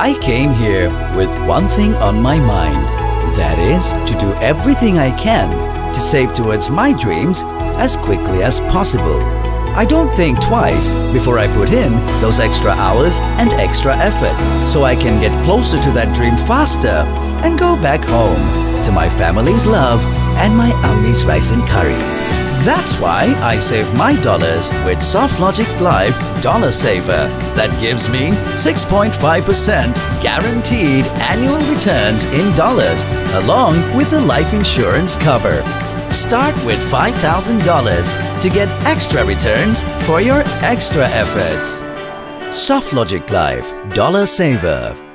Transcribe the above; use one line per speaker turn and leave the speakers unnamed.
I came here with one thing on my mind. That is to do everything I can to save towards my dreams as quickly as possible. I don't think twice before I put in those extra hours and extra effort so I can get closer to that dream faster and go back home to my family's love and my Ammi's rice and curry. That's why I save my dollars with SoftLogic Life Dollar Saver that gives me 6.5% guaranteed annual returns in dollars along with the life insurance cover. Start with $5,000 to get extra returns for your extra efforts. SoftLogic Life Dollar Saver